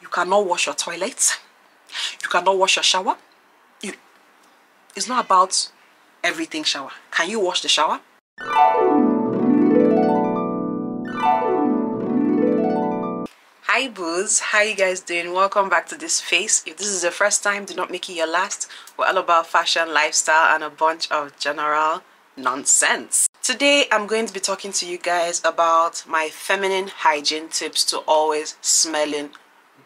you cannot wash your toilet. You cannot wash your shower. You it's not about everything shower. Can you wash the shower? Hi boos how you guys doing? Welcome back to this face. If this is the first time do not make it your last. We're all about fashion lifestyle and a bunch of general nonsense. Today i'm going to be talking to you guys about my feminine hygiene tips to always smelling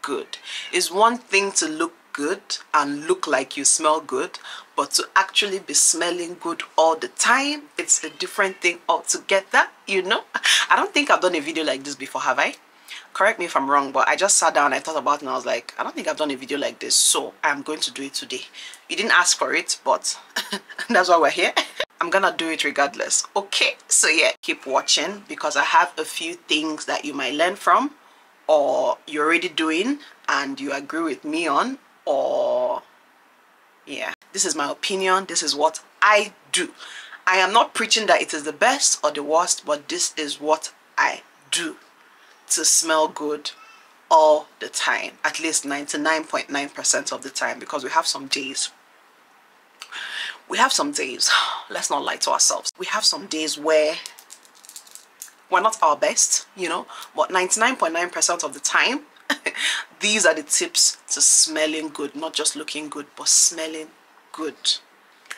good. It's one thing to look good and look like you smell good but to actually be smelling good all the time it's a different thing altogether you know? I don't think i've done a video like this before have i? Correct me if i'm wrong but i just sat down i thought about it and i was like i don't think i've done a video like this so i'm going to do it today. You didn't ask for it but that's why we're here. I'm gonna do it regardless. Okay so yeah keep watching because i have a few things that you might learn from or you're already doing and you agree with me on or yeah this is my opinion this is what i do. I am not preaching that it is the best or the worst but this is what i do to smell good all the time at least 99.9 percent .9 of the time because we have some days we have some days let's not lie to ourselves we have some days where we're not our best you know but 99.9 percent .9 of the time these are the tips to smelling good not just looking good but smelling good.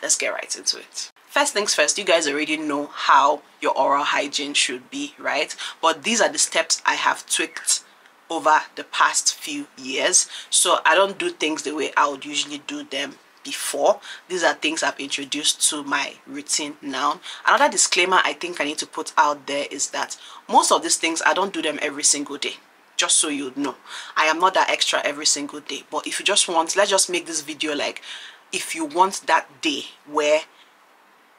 Let's get right into it. First things first you guys already know how your oral hygiene should be right? But these are the steps i have tweaked over the past few years. So i don't do things the way i would usually do them before. These are things i've introduced to my routine now. Another disclaimer i think i need to put out there is that most of these things i don't do them every single day just so you know. I am not that extra every single day but if you just want let's just make this video like if you want that day where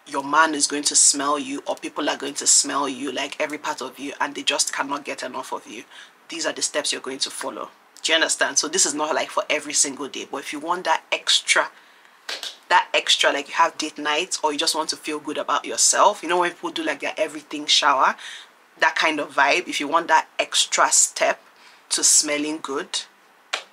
your man is going to smell you or people are going to smell you like every part of you and they just cannot get enough of you these are the steps you're going to follow. Do you understand? So this is not like for every single day but if you want that extra that extra like you have date nights or you just want to feel good about yourself you know when people do like their everything shower that kind of vibe if you want that extra step to smelling good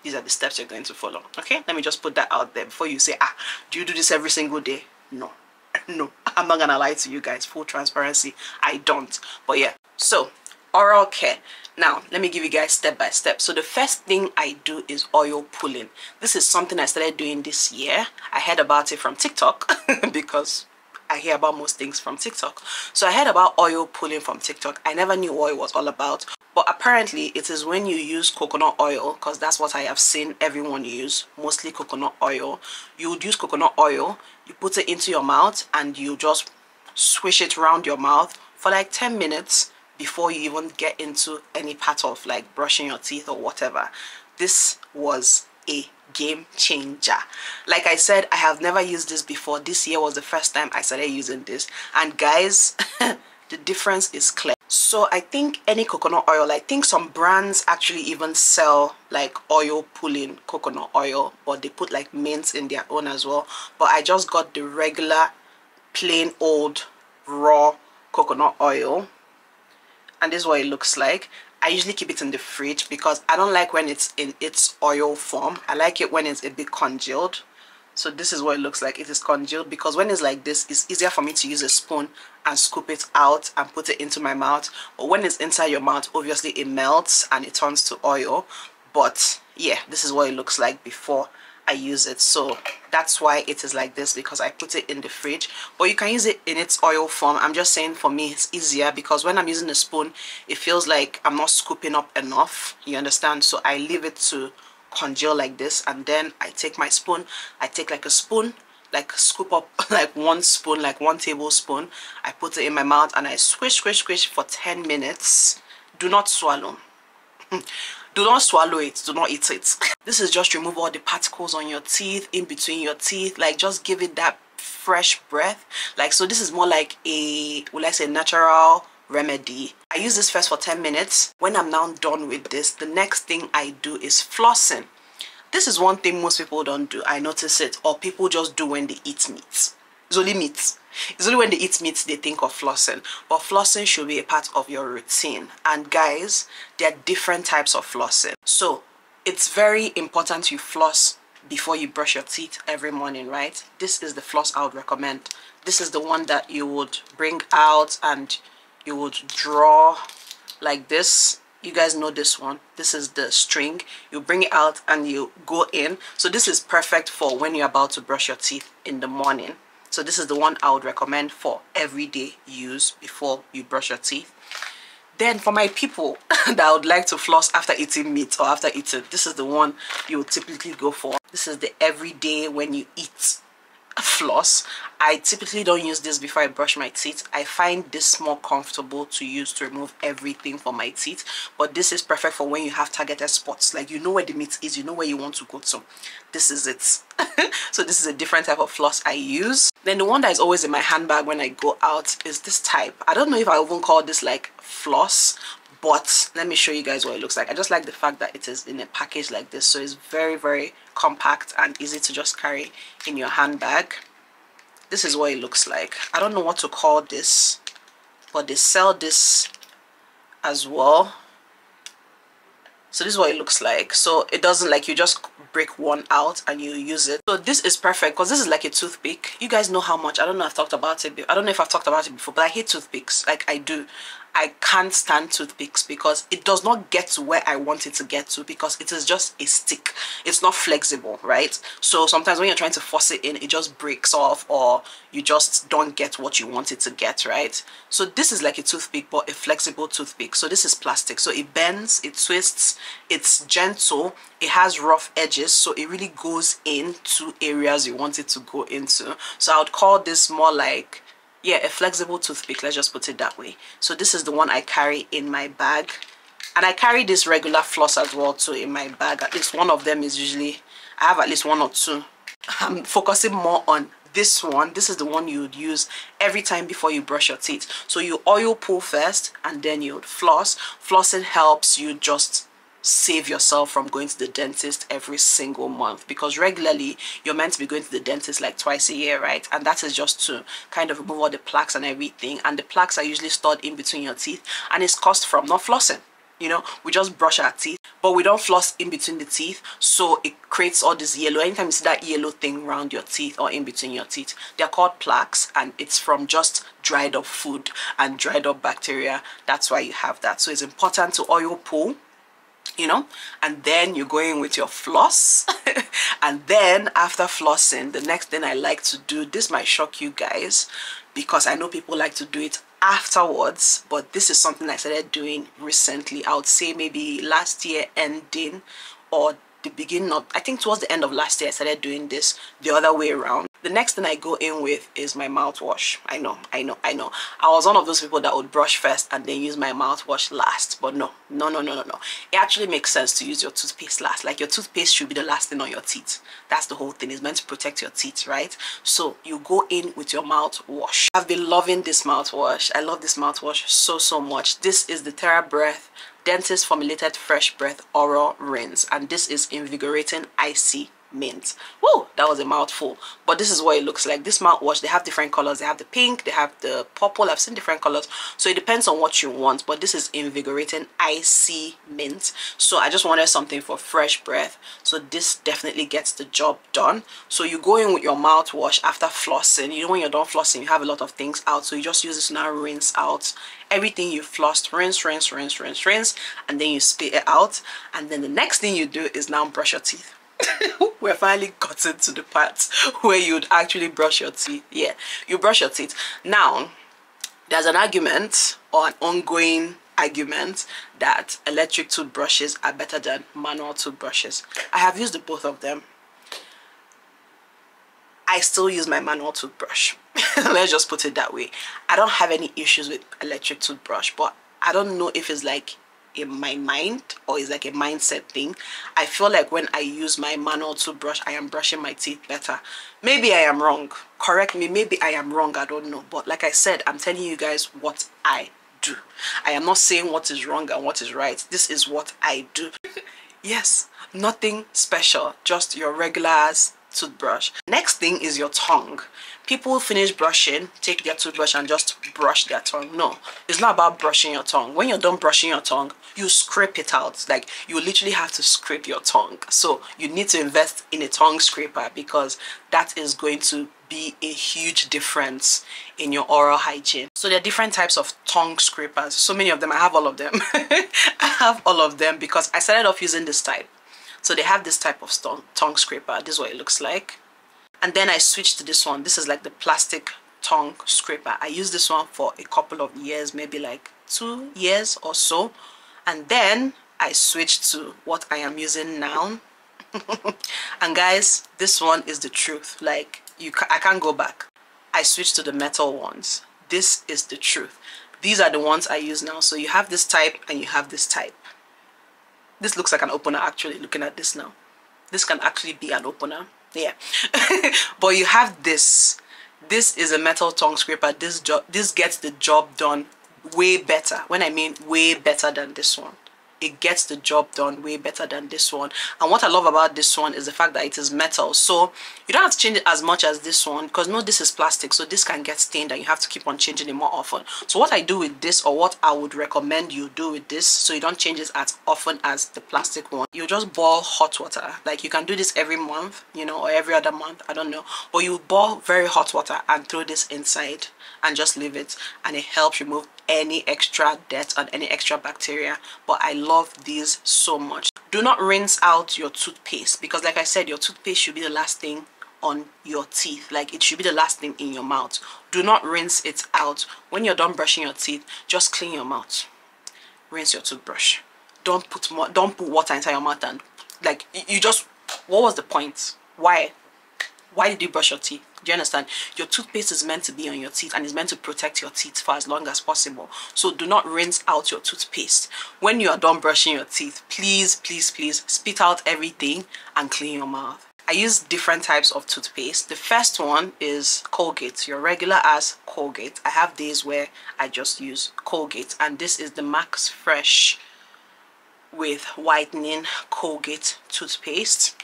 these are the steps you're going to follow okay? Let me just put that out there before you say ah do you do this every single day? No. No. I'm not gonna lie to you guys full transparency i don't. But yeah so oral care now let me give you guys step by step so the first thing i do is oil pulling this is something i started doing this year i heard about it from tiktok because I hear about most things from TikTok. So I heard about oil pulling from TikTok. I never knew what it was all about. But apparently it is when you use coconut oil, because that's what I have seen everyone use, mostly coconut oil. You would use coconut oil, you put it into your mouth and you just swish it around your mouth for like 10 minutes before you even get into any part of like brushing your teeth or whatever. This was a game changer. Like i said i have never used this before. This year was the first time i started using this. And guys the difference is clear. So i think any coconut oil i think some brands actually even sell like oil pulling coconut oil but they put like mints in their own as well. But i just got the regular plain old raw coconut oil and this is what it looks like I usually keep it in the fridge because I don't like when it's in its oil form. I like it when it's a bit congealed. So this is what it looks like. It is congealed because when it's like this, it's easier for me to use a spoon and scoop it out and put it into my mouth. But when it's inside your mouth, obviously it melts and it turns to oil. But yeah, this is what it looks like before I use it. So that's why it is like this because I put it in the fridge. But you can use it in its oil form. I'm just saying for me it's easier because when I'm using a spoon it feels like I'm not scooping up enough. You understand? So I leave it to congeal like this and then I take my spoon. I take like a spoon like scoop up like one spoon like one tablespoon. I put it in my mouth and I squish squish squish for 10 minutes. Do not swallow do not swallow it. Do not eat it. This is just remove all the particles on your teeth in between your teeth. Like just give it that fresh breath. Like so this is more like a will i say natural remedy. I use this first for 10 minutes. When i'm now done with this the next thing i do is flossing. This is one thing most people don't do. I notice it or people just do when they eat meat it's only meat. It's only when they eat meat they think of flossing. But flossing should be a part of your routine. And guys there are different types of flossing. So it's very important you floss before you brush your teeth every morning right? This is the floss i would recommend. This is the one that you would bring out and you would draw like this. You guys know this one. This is the string. You bring it out and you go in. So this is perfect for when you're about to brush your teeth in the morning so this is the one i would recommend for everyday use before you brush your teeth. Then for my people that would like to floss after eating meat or after eating this is the one you would typically go for. This is the everyday when you eat floss. I typically don't use this before i brush my teeth. I find this more comfortable to use to remove everything from my teeth but this is perfect for when you have targeted spots. Like you know where the meat is you know where you want to go to. This is it. So this is a different type of floss i use. Then the one that is always in my handbag when i go out is this type. I don't know if i even call this like floss but let me show you guys what it looks like. I just like the fact that it is in a package like this so it's very very compact and easy to just carry in your handbag. This is what it looks like. I don't know what to call this but they sell this as well. So this is what it looks like. So it doesn't like you just break one out and you use it. So this is perfect because this is like a toothpick. You guys know how much. I don't know if i've talked about it i don't know if i've talked about it before but i hate toothpicks. Like i do I can't stand toothpicks because it does not get to where I want it to get to because it is just a stick. It's not flexible, right? So sometimes when you're trying to force it in, it just breaks off or you just don't get what you want it to get, right? So this is like a toothpick but a flexible toothpick. So this is plastic. So it bends, it twists, it's gentle, it has rough edges so it really goes into areas you want it to go into. So I would call this more like yeah a flexible toothpick let's just put it that way. So this is the one i carry in my bag. And i carry this regular floss as well too in my bag. At least one of them is usually i have at least one or two. I'm focusing more on this one. This is the one you would use every time before you brush your teeth. So you oil pull first and then you would floss. Flossing helps you just save yourself from going to the dentist every single month because regularly you're meant to be going to the dentist like twice a year right? And that is just to kind of remove all the plaques and everything. And the plaques are usually stored in between your teeth and it's caused from not flossing you know? We just brush our teeth but we don't floss in between the teeth. So it creates all this yellow. Anytime you see that yellow thing around your teeth or in between your teeth they're called plaques and it's from just dried up food and dried up bacteria. That's why you have that. So it's important to oil pull you know and then you're going with your floss. And then after flossing the next thing I like to do this might shock you guys because I know people like to do it afterwards but this is something I started doing recently. I would say maybe last year ending or the beginning of I think towards the end of last year I started doing this the other way around the next thing I go in with is my mouthwash. I know, I know, I know. I was one of those people that would brush first and then use my mouthwash last. But no, no, no, no, no, no. It actually makes sense to use your toothpaste last. Like your toothpaste should be the last thing on your teeth. That's the whole thing. It's meant to protect your teeth, right? So you go in with your mouthwash. I've been loving this mouthwash. I love this mouthwash so, so much. This is the TheraBreath Dentist Formulated Fresh Breath Oral Rinse. And this is Invigorating Icy mint. Whoa that was a mouthful. But this is what it looks like. This mouthwash they have different colors. They have the pink they have the purple. I've seen different colors. So it depends on what you want but this is invigorating icy mint. So i just wanted something for fresh breath. So this definitely gets the job done. So you go in with your mouthwash after flossing. You know when you're done flossing you have a lot of things out. So you just use this now rinse out everything you flossed. Rinse rinse rinse rinse rinse and then you spit it out. And then the next thing you do is now brush your teeth we're finally gotten to the part where you'd actually brush your teeth. Yeah you brush your teeth. Now there's an argument or an ongoing argument that electric toothbrushes are better than manual toothbrushes. I have used both of them. I still use my manual toothbrush. Let's just put it that way. I don't have any issues with electric toothbrush but i don't know if it's like in my mind or it's like a mindset thing i feel like when i use my manual toothbrush i am brushing my teeth better. Maybe i am wrong. Correct me. Maybe i am wrong. I don't know. But like i said i'm telling you guys what i do. I am not saying what is wrong and what is right. This is what i do. Yes nothing special. Just your regular toothbrush. Next thing is your tongue. People finish brushing take their toothbrush and just brush their tongue. No it's not about brushing your tongue. When you're done brushing your tongue you scrape it out. Like you literally have to scrape your tongue. So you need to invest in a tongue scraper because that is going to be a huge difference in your oral hygiene. So there are different types of tongue scrapers. So many of them i have all of them. I have all of them because i started off using this type so they have this type of tongue scraper. This is what it looks like. And then I switched to this one. This is like the plastic tongue scraper. I used this one for a couple of years maybe like two years or so. And then I switched to what I am using now. And guys this one is the truth. Like you ca I can't go back. I switched to the metal ones. This is the truth. These are the ones I use now. So you have this type and you have this type this looks like an opener actually looking at this now. This can actually be an opener. Yeah. But you have this. This is a metal tongue scraper. This job this gets the job done way better. When i mean way better than this one it gets the job done way better than this one. And what i love about this one is the fact that it is metal. So you don't have to change it as much as this one because no this is plastic so this can get stained and you have to keep on changing it more often. So what i do with this or what i would recommend you do with this so you don't change it as often as the plastic one you just boil hot water. Like you can do this every month you know or every other month i don't know. But you boil very hot water and throw this inside and just leave it and it helps remove any extra dirt and any extra bacteria. But i love these so much. Do not rinse out your toothpaste because like i said your toothpaste should be the last thing on your teeth. Like it should be the last thing in your mouth. Do not rinse it out. When you're done brushing your teeth just clean your mouth. Rinse your toothbrush. Don't put more don't put water inside your mouth and like you just what was the point? Why why did you brush your teeth do you understand? Your toothpaste is meant to be on your teeth and is meant to protect your teeth for as long as possible. So do not rinse out your toothpaste. When you are done brushing your teeth please please please spit out everything and clean your mouth. I use different types of toothpaste. The first one is Colgate, your regular as Colgate. I have days where I just use Colgate and this is the Max Fresh with whitening Colgate toothpaste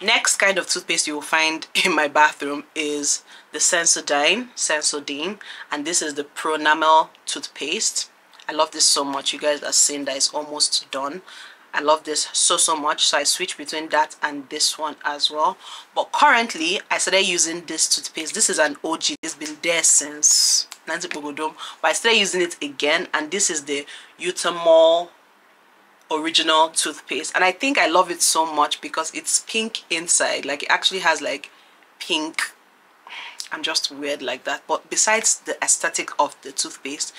next kind of toothpaste you will find in my bathroom is the Sensodyne Sensodyne and this is the Pronamel toothpaste. I love this so much. You guys are seeing that it's almost done. I love this so so much. So I switch between that and this one as well. But currently I started using this toothpaste. This is an OG it's been there since Nancy Pogodom but I started using it again and this is the Euthymol original toothpaste. And I think I love it so much because it's pink inside. Like it actually has like pink I'm just weird like that. But besides the aesthetic of the toothpaste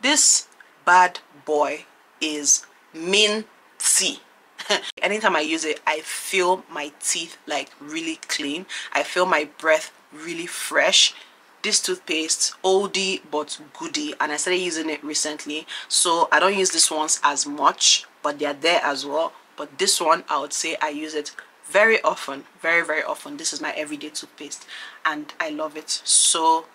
this bad boy is minty anytime I use it I feel my teeth like really clean. I feel my breath really fresh this toothpaste oldie but goodie and I started using it recently. So I don't use this ones as much but they are there as well. But this one I would say I use it very often very very often. This is my everyday toothpaste and I love it so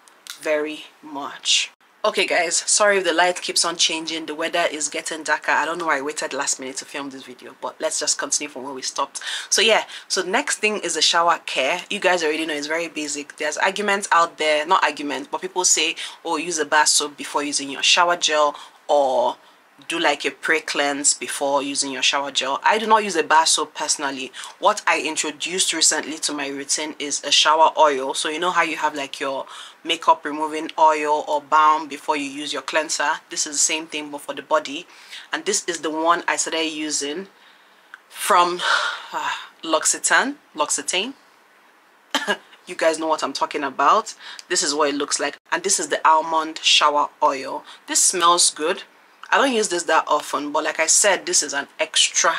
very much okay guys sorry if the light keeps on changing. The weather is getting darker. I don't know why i waited last minute to film this video but let's just continue from where we stopped. So yeah so next thing is the shower care. You guys already know it's very basic. There's arguments out there not arguments but people say oh use a bar soap before using your shower gel or do like a pre-cleanse before using your shower gel. I do not use a bar soap personally. What i introduced recently to my routine is a shower oil. So you know how you have like your makeup removing oil or balm before you use your cleanser? This is the same thing but for the body. And this is the one i started using from uh, l'occitane l'occitane. You guys know what i'm talking about. This is what it looks like. And this is the almond shower oil. This smells good I don't use this that often but like I said this is an extra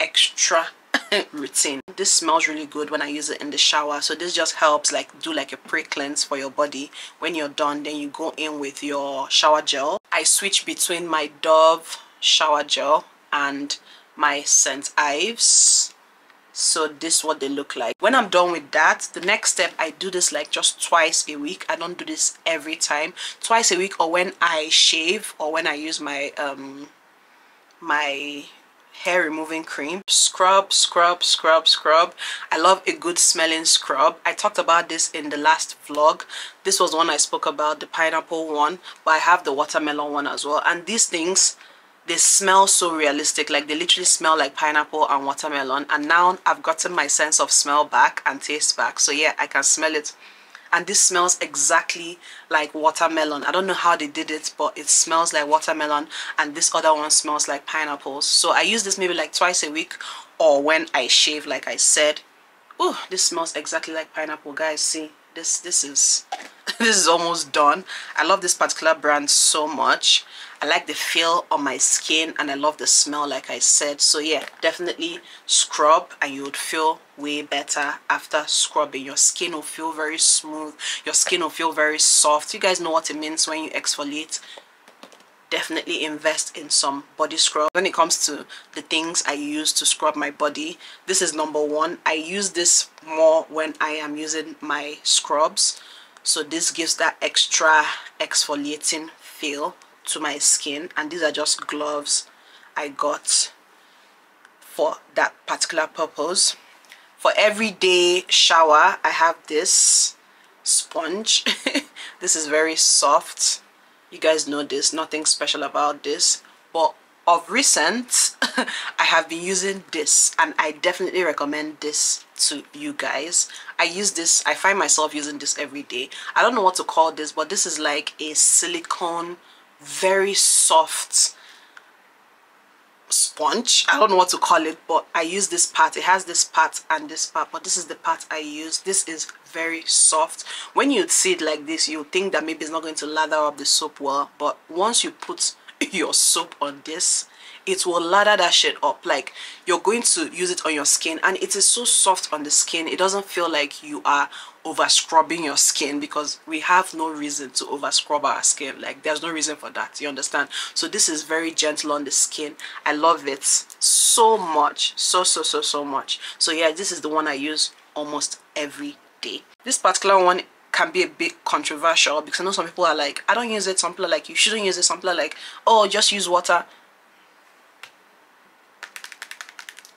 extra routine. This smells really good when I use it in the shower so this just helps like do like a pre-cleanse for your body. When you're done then you go in with your shower gel. I switch between my Dove shower gel and my St. Ives so this is what they look like. When i'm done with that the next step i do this like just twice a week. I don't do this every time. Twice a week or when i shave or when i use my um my hair removing cream. Scrub scrub scrub scrub. I love a good smelling scrub. I talked about this in the last vlog. This was one i spoke about the pineapple one but i have the watermelon one as well. And these things they smell so realistic like they literally smell like pineapple and watermelon and now i've gotten my sense of smell back and taste back. So yeah i can smell it. And this smells exactly like watermelon. I don't know how they did it but it smells like watermelon and this other one smells like pineapples so i use this maybe like twice a week or when i shave like i said. Oh this smells exactly like pineapple guys. See this this is this is almost done. I love this particular brand so much I like the feel on my skin and I love the smell like I said. So yeah definitely scrub and you would feel way better after scrubbing. Your skin will feel very smooth. Your skin will feel very soft. You guys know what it means when you exfoliate. Definitely invest in some body scrub. When it comes to the things I use to scrub my body this is number one. I use this more when I am using my scrubs. So this gives that extra exfoliating feel to my skin and these are just gloves I got for that particular purpose. For everyday shower I have this sponge. This is very soft. You guys know this nothing special about this. But of recent I have been using this and I definitely recommend this to you guys. I use this I find myself using this every day. I don't know what to call this but this is like a silicone very soft sponge. I don't know what to call it but i use this part. It has this part and this part but this is the part i use. This is very soft. When you see it like this you think that maybe it's not going to lather up the soap well but once you put your soap on this it will lather that shit up. Like you're going to use it on your skin and it is so soft on the skin. It doesn't feel like you are over scrubbing your skin because we have no reason to over scrub our skin like there's no reason for that you understand so this is very gentle on the skin i love it so much so so so so much so yeah this is the one i use almost every day this particular one can be a bit controversial because I know some people are like, I don't use it. Some people are like, you shouldn't use it. Some people are like, oh, just use water.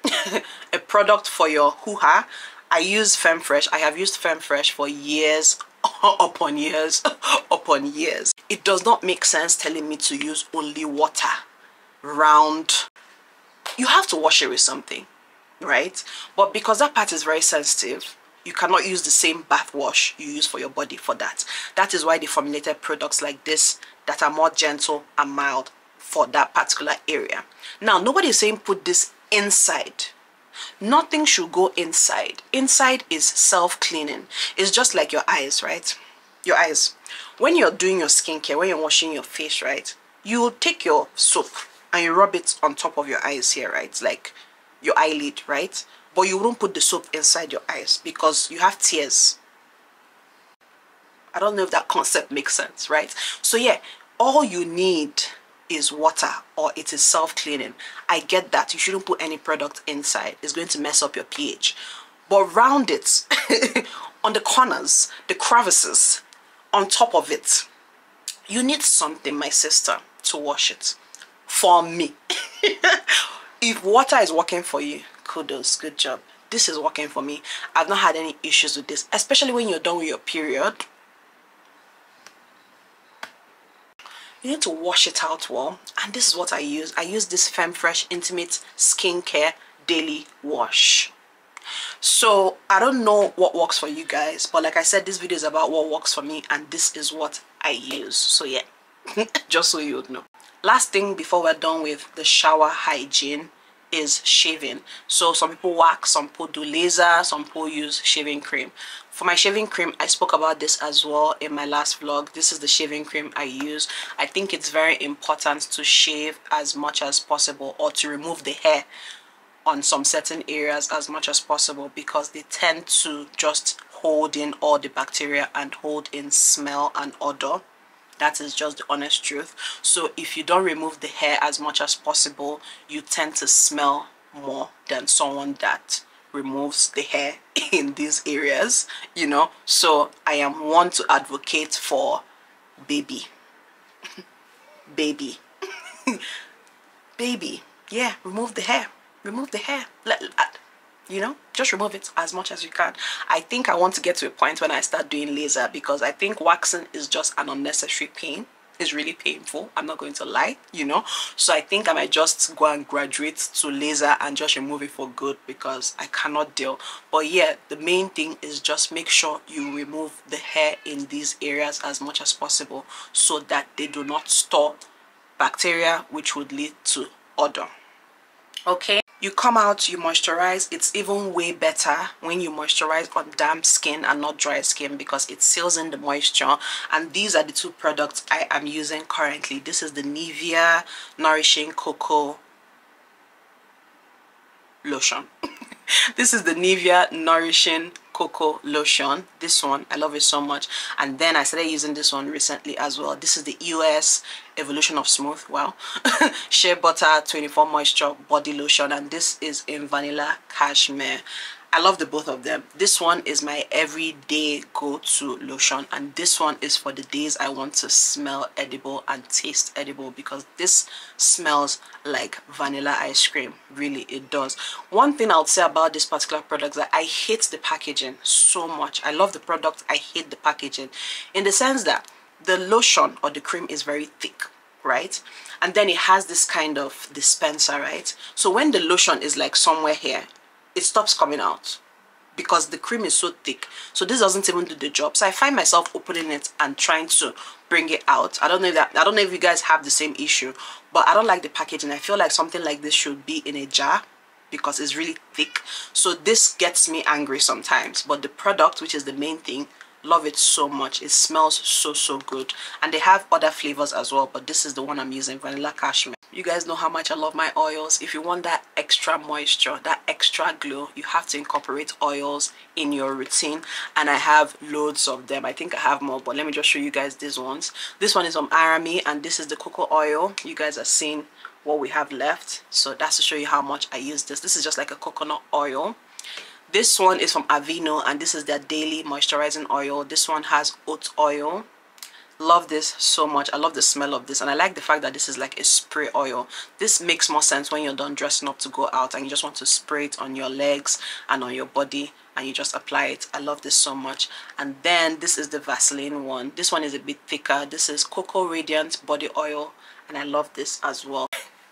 a product for your hoo-ha I use Femfresh. I have used Femfresh for years upon years upon years. It does not make sense telling me to use only water round. You have to wash it with something, right? But because that part is very sensitive, you cannot use the same bath wash you use for your body for that. That is why they formulated products like this that are more gentle and mild for that particular area. Now, nobody is saying put this inside nothing should go inside. Inside is self-cleaning. It's just like your eyes right? Your eyes. When you're doing your skincare when you're washing your face right you take your soap and you rub it on top of your eyes here right? Like your eyelid right? But you won't put the soap inside your eyes because you have tears. I don't know if that concept makes sense right? So yeah all you need is water or it is self-cleaning i get that. You shouldn't put any product inside. It's going to mess up your ph. But round it on the corners the crevices on top of it you need something my sister to wash it for me. If water is working for you kudos good job. This is working for me. I've not had any issues with this especially when you're done with your period you need to wash it out well. And this is what I use. I use this Femfresh Intimate Skincare Daily Wash. So I don't know what works for you guys but like I said this video is about what works for me and this is what I use. So yeah just so you would know. Last thing before we're done with the shower hygiene is shaving. So some people wax some people do laser some people use shaving cream for my shaving cream i spoke about this as well in my last vlog. This is the shaving cream i use. I think it's very important to shave as much as possible or to remove the hair on some certain areas as much as possible because they tend to just hold in all the bacteria and hold in smell and odor. That is just the honest truth. So if you don't remove the hair as much as possible you tend to smell more than someone that removes the hair in these areas you know? So i am one to advocate for baby. Baby. Baby. Yeah remove the hair. Remove the hair. Let, uh, you know? Just remove it as much as you can. I think i want to get to a point when i start doing laser because i think waxing is just an unnecessary pain it's really painful i'm not going to lie you know? So i think i might just go and graduate to laser and just remove it for good because i cannot deal. But yeah the main thing is just make sure you remove the hair in these areas as much as possible so that they do not store bacteria which would lead to odor. Okay you come out you moisturize it's even way better when you moisturize on damp skin and not dry skin because it seals in the moisture. And these are the two products i am using currently. This is the nivea nourishing cocoa lotion. This is the nivea nourishing cocoa lotion. This one i love it so much. And then i started using this one recently as well. This is the eos evolution of smooth. Wow. Shea butter 24 moisture body lotion. And this is in vanilla cashmere I love the both of them. This one is my everyday go-to lotion and this one is for the days I want to smell edible and taste edible because this smells like vanilla ice cream. Really, it does. One thing I would say about this particular product is that I hate the packaging so much. I love the product. I hate the packaging in the sense that the lotion or the cream is very thick right and then it has this kind of dispenser right so when the lotion is like somewhere here it stops coming out because the cream is so thick. So this doesn't even do the job. So i find myself opening it and trying to bring it out. I don't know that i don't know if you guys have the same issue but i don't like the packaging. I feel like something like this should be in a jar because it's really thick. So this gets me angry sometimes but the product which is the main thing love it so much. It smells so so good. And they have other flavors as well but this is the one i'm using vanilla cashmere you guys know how much i love my oils. If you want that extra moisture that extra glow you have to incorporate oils in your routine. And i have loads of them. I think i have more but let me just show you guys these ones. This one is from arami and this is the cocoa oil. You guys are seeing what we have left. So that's to show you how much i use this. This is just like a coconut oil. This one is from Aveeno and this is their daily moisturizing oil. This one has oat oil love this so much. I love the smell of this and i like the fact that this is like a spray oil. This makes more sense when you're done dressing up to go out and you just want to spray it on your legs and on your body and you just apply it. I love this so much. And then this is the vaseline one. This one is a bit thicker. This is cocoa radiant body oil and i love this as well.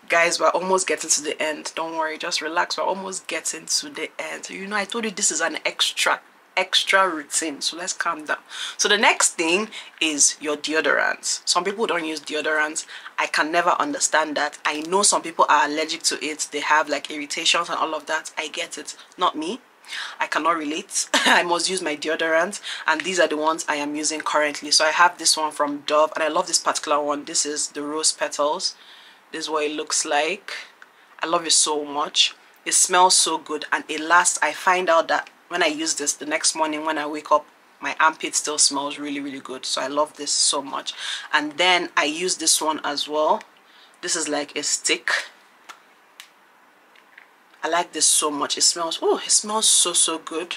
Guys we're almost getting to the end. Don't worry just relax. We're almost getting to the end. You know i told you this is an extra extra routine. So let's calm down. So the next thing is your deodorants. Some people don't use deodorants. I can never understand that. I know some people are allergic to it. They have like irritations and all of that. I get it. Not me. I cannot relate. I must use my deodorant. And these are the ones I am using currently. So I have this one from Dove and I love this particular one. This is the rose petals. This is what it looks like. I love it so much. It smells so good and it lasts. I find out that when i use this the next morning when i wake up my armpit still smells really really good. So i love this so much. And then i use this one as well. This is like a stick. I like this so much. It smells oh it smells so so good.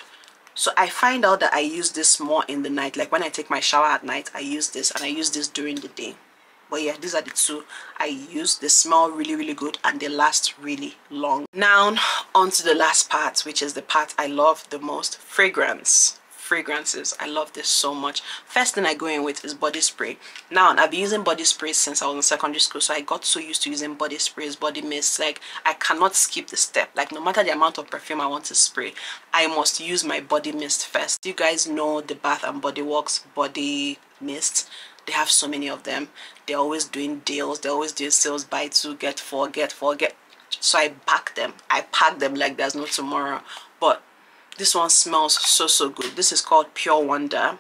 So i find out that i use this more in the night. Like when i take my shower at night i use this and i use this during the day but yeah these are the two i use. They smell really really good and they last really long. Now on to the last part which is the part i love the most fragrance. Fragrances i love this so much. First thing i go in with is body spray. Now i've been using body sprays since i was in secondary school so i got so used to using body sprays body mist. Like i cannot skip the step. Like no matter the amount of perfume i want to spray i must use my body mist first. You guys know the bath and body works body mist they have so many of them. They're always doing deals. They're always doing sales buy two get four get four get so i pack them. I pack them like there's no tomorrow. But this one smells so so good. This is called pure wonder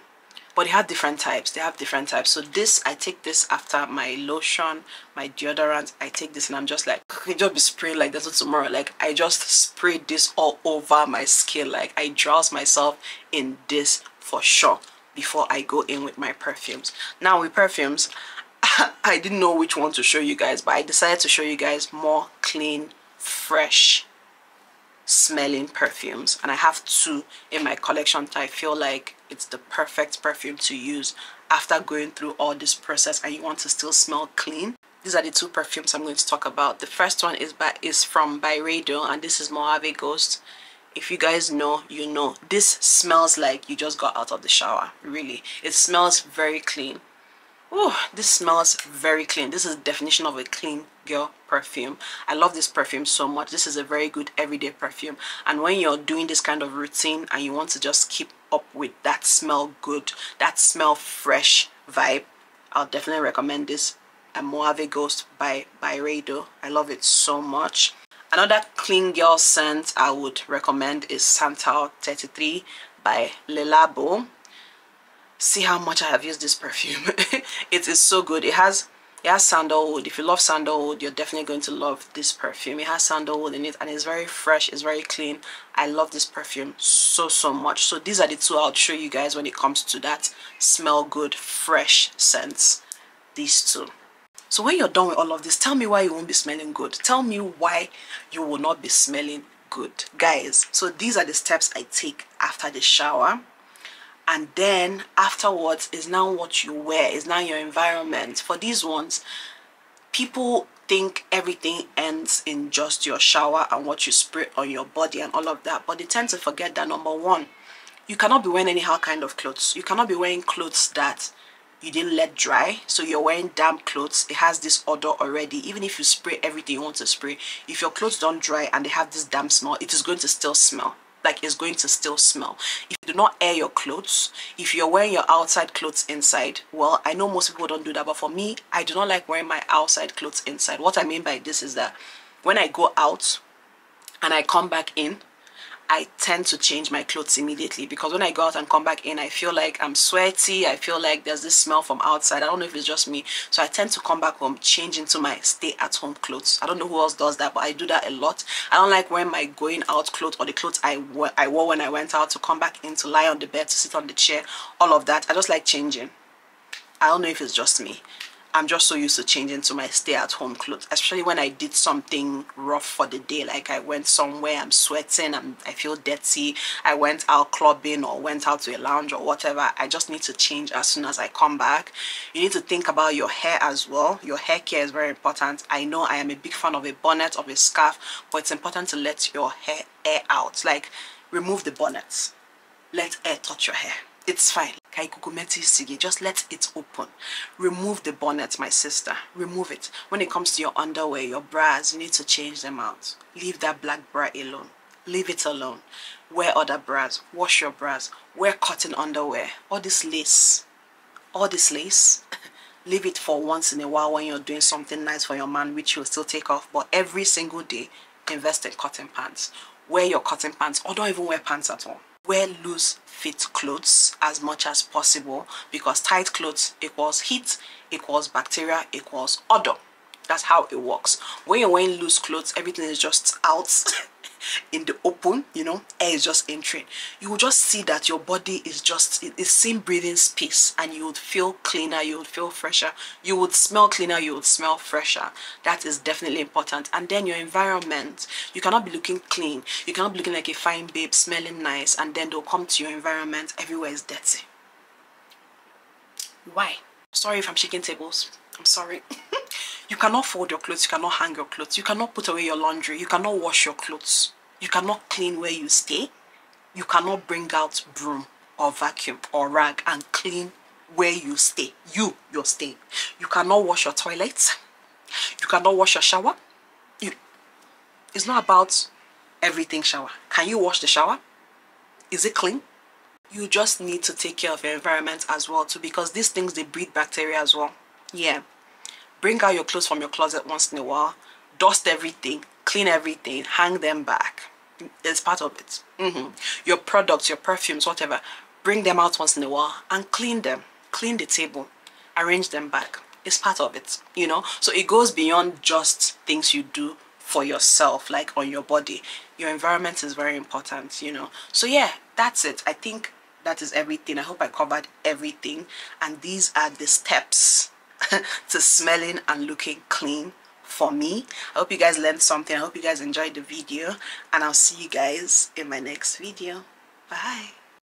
but they have different types. They have different types. So this i take this after my lotion my deodorant. I take this and i'm just like I just be spraying like there's no tomorrow. Like i just spray this all over my skin. Like i drowse myself in this for sure before I go in with my perfumes. Now with perfumes, I didn't know which one to show you guys, but I decided to show you guys more clean, fresh smelling perfumes. And I have two in my collection that I feel like it's the perfect perfume to use after going through all this process and you want to still smell clean these are the two perfumes i'm going to talk about the first one is by is from byredo and this is mojave ghost if you guys know you know. This smells like you just got out of the shower really. It smells very clean. Oh this smells very clean. This is definition of a clean girl perfume. I love this perfume so much. This is a very good everyday perfume. And when you're doing this kind of routine and you want to just keep up with that smell good that smell fresh vibe i'll definitely recommend this. A Mojave Ghost by Byredo. I love it so much. Another clean girl scent I would recommend is Santal 33 by Le Labo. See how much I have used this perfume. it is so good. It has it has sandalwood. If you love sandalwood, you're definitely going to love this perfume. It has sandalwood in it and it's very fresh. It's very clean. I love this perfume so, so much. So these are the two I'll show you guys when it comes to that smell good, fresh scents. These two. So when you're done with all of this, tell me why you won't be smelling good. Tell me why you will not be smelling good. Guys, so these are the steps I take after the shower. And then afterwards is now what you wear, is now your environment. For these ones, people think everything ends in just your shower and what you spray on your body and all of that. But they tend to forget that number one, you cannot be wearing anyhow kind of clothes. You cannot be wearing clothes that you didn't let dry so you're wearing damp clothes it has this odor already. Even if you spray everything you want to spray if your clothes don't dry and they have this damp smell it is going to still smell. Like it's going to still smell. If you do not air your clothes if you're wearing your outside clothes inside well i know most people don't do that but for me i do not like wearing my outside clothes inside. What i mean by this is that when i go out and i come back in I tend to change my clothes immediately because when I go out and come back in, I feel like I'm sweaty. I feel like there's this smell from outside. I don't know if it's just me. So I tend to come back home, change into my stay at home clothes. I don't know who else does that, but I do that a lot. I don't like wearing my going out clothes or the clothes I, I wore when I went out to come back in, to lie on the bed, to sit on the chair, all of that. I just like changing. I don't know if it's just me. I'm just so used to changing to my stay-at-home clothes, especially when I did something rough for the day, like I went somewhere, I'm sweating, I'm, I feel dirty, I went out clubbing or went out to a lounge or whatever. I just need to change as soon as I come back. You need to think about your hair as well. Your hair care is very important. I know I am a big fan of a bonnet, of a scarf, but it's important to let your hair air out. Like, remove the bonnet Let air touch your hair it's fine. Just let it open. Remove the bonnet my sister. Remove it. When it comes to your underwear your bras you need to change them out. Leave that black bra alone. Leave it alone. Wear other bras. Wash your bras. Wear cotton underwear. All this lace. All this lace. Leave it for once in a while when you're doing something nice for your man which you'll still take off. But every single day invest in cotton pants. Wear your cotton pants. Or don't even wear pants at all wear loose fit clothes as much as possible because tight clothes equals heat equals bacteria equals odor. That's how it works. When you're wearing loose clothes everything is just out in the open you know air is just entering. You will just see that your body is just it's same breathing space and you would feel cleaner you would feel fresher. You would smell cleaner you would smell fresher. That is definitely important. And then your environment you cannot be looking clean. You cannot be looking like a fine babe smelling nice and then they'll come to your environment everywhere is dirty. Why? Sorry if i'm shaking tables. I'm sorry. You cannot fold your clothes, you cannot hang your clothes, you cannot put away your laundry, you cannot wash your clothes, you cannot clean where you stay, you cannot bring out broom or vacuum or rag and clean where you stay, you, your stay. You cannot wash your toilets, you cannot wash your shower. You, it's not about everything shower. Can you wash the shower? Is it clean? You just need to take care of your environment as well too because these things, they breed bacteria as well. Yeah bring out your clothes from your closet once in a while dust everything clean everything hang them back. It's part of it. Mm -hmm. your products your perfumes whatever bring them out once in a while and clean them. Clean the table. Arrange them back. It's part of it you know? So it goes beyond just things you do for yourself like on your body. Your environment is very important you know? So yeah that's it. I think that is everything. I hope i covered everything. And these are the steps to smelling and looking clean for me. I hope you guys learned something. I hope you guys enjoyed the video and i'll see you guys in my next video. Bye